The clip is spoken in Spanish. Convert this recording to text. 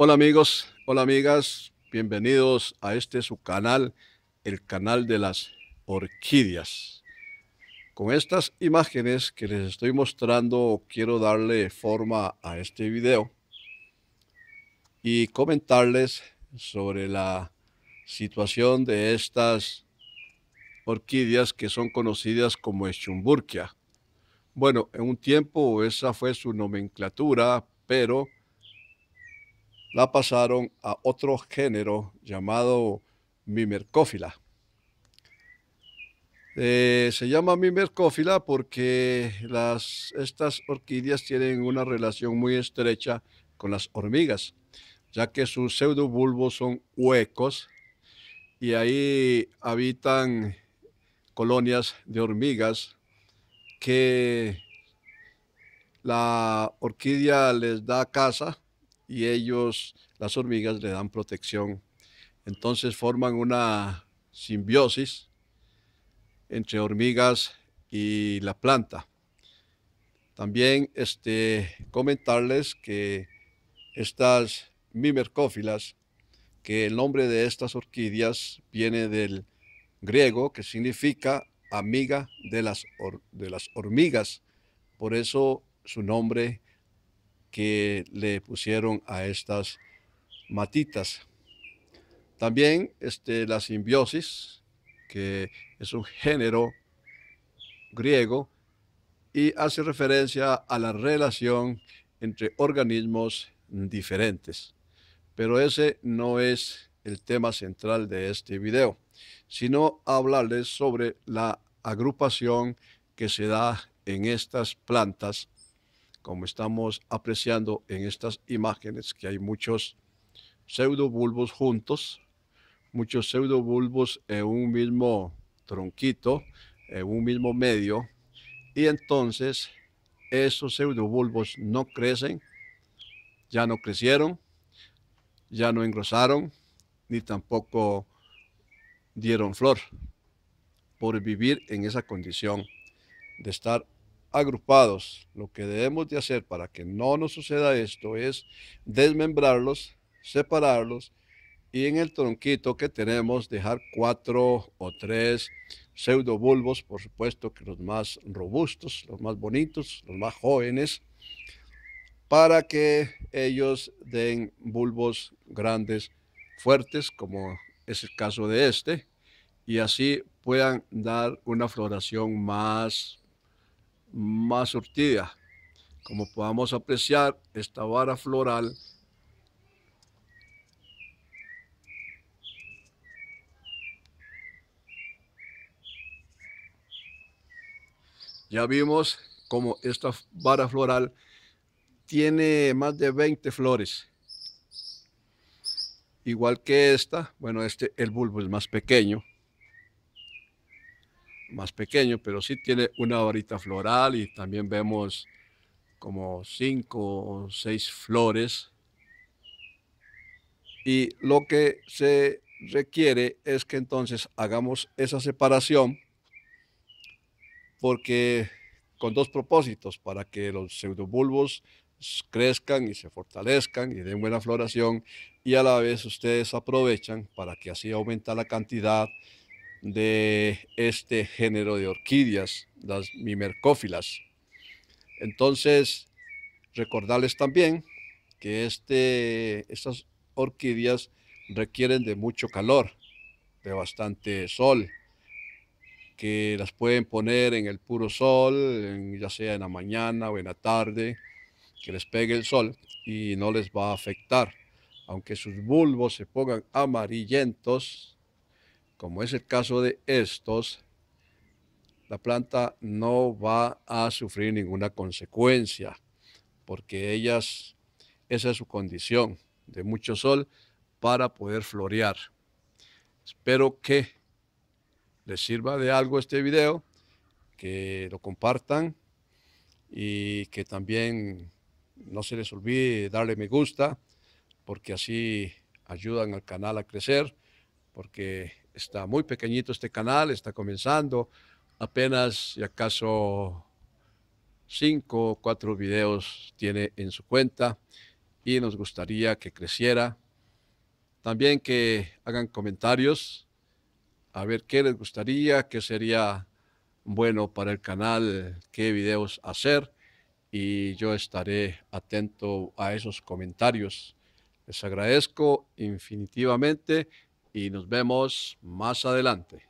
Hola amigos, hola amigas, bienvenidos a este su canal, el canal de las orquídeas. Con estas imágenes que les estoy mostrando quiero darle forma a este video y comentarles sobre la situación de estas orquídeas que son conocidas como Schumburgia. Bueno, en un tiempo esa fue su nomenclatura, pero la pasaron a otro género llamado Mimercófila. Eh, se llama Mimercófila porque las, estas orquídeas tienen una relación muy estrecha con las hormigas, ya que sus pseudobulbos son huecos y ahí habitan colonias de hormigas que la orquídea les da casa y ellos, las hormigas, le dan protección. Entonces forman una simbiosis entre hormigas y la planta. También este, comentarles que estas mimercófilas, que el nombre de estas orquídeas viene del griego que significa amiga de las, de las hormigas. Por eso su nombre que le pusieron a estas matitas. También este, la simbiosis, que es un género griego y hace referencia a la relación entre organismos diferentes. Pero ese no es el tema central de este video sino hablarles sobre la agrupación que se da en estas plantas, como estamos apreciando en estas imágenes, que hay muchos pseudobulbos juntos, muchos pseudobulbos en un mismo tronquito, en un mismo medio, y entonces esos pseudobulbos no crecen, ya no crecieron, ya no engrosaron, ni tampoco dieron flor por vivir en esa condición de estar agrupados. Lo que debemos de hacer para que no nos suceda esto es desmembrarlos, separarlos y en el tronquito que tenemos dejar cuatro o tres pseudobulbos, por supuesto que los más robustos, los más bonitos, los más jóvenes, para que ellos den bulbos grandes, fuertes, como es el caso de este, y así puedan dar una floración más, más surtida. Como podamos apreciar, esta vara floral Ya vimos como esta vara floral tiene más de 20 flores. Igual que esta, bueno, este el bulbo es más pequeño, más pequeño, pero sí tiene una varita floral y también vemos como cinco o seis flores. Y lo que se requiere es que entonces hagamos esa separación porque con dos propósitos, para que los pseudobulbos crezcan y se fortalezcan y den buena floración y a la vez ustedes aprovechan para que así aumenta la cantidad de este género de orquídeas, las mimercófilas. Entonces, recordarles también que este, estas orquídeas requieren de mucho calor, de bastante sol, que las pueden poner en el puro sol, ya sea en la mañana o en la tarde, que les pegue el sol y no les va a afectar. Aunque sus bulbos se pongan amarillentos, como es el caso de estos, la planta no va a sufrir ninguna consecuencia, porque ellas, esa es su condición de mucho sol para poder florear. Espero que les sirva de algo este video, que lo compartan y que también no se les olvide darle me gusta, porque así ayudan al canal a crecer, porque está muy pequeñito este canal, está comenzando, apenas y acaso cinco o cuatro videos tiene en su cuenta y nos gustaría que creciera. También que hagan comentarios a ver qué les gustaría, qué sería bueno para el canal, qué videos hacer y yo estaré atento a esos comentarios. Les agradezco infinitivamente y nos vemos más adelante.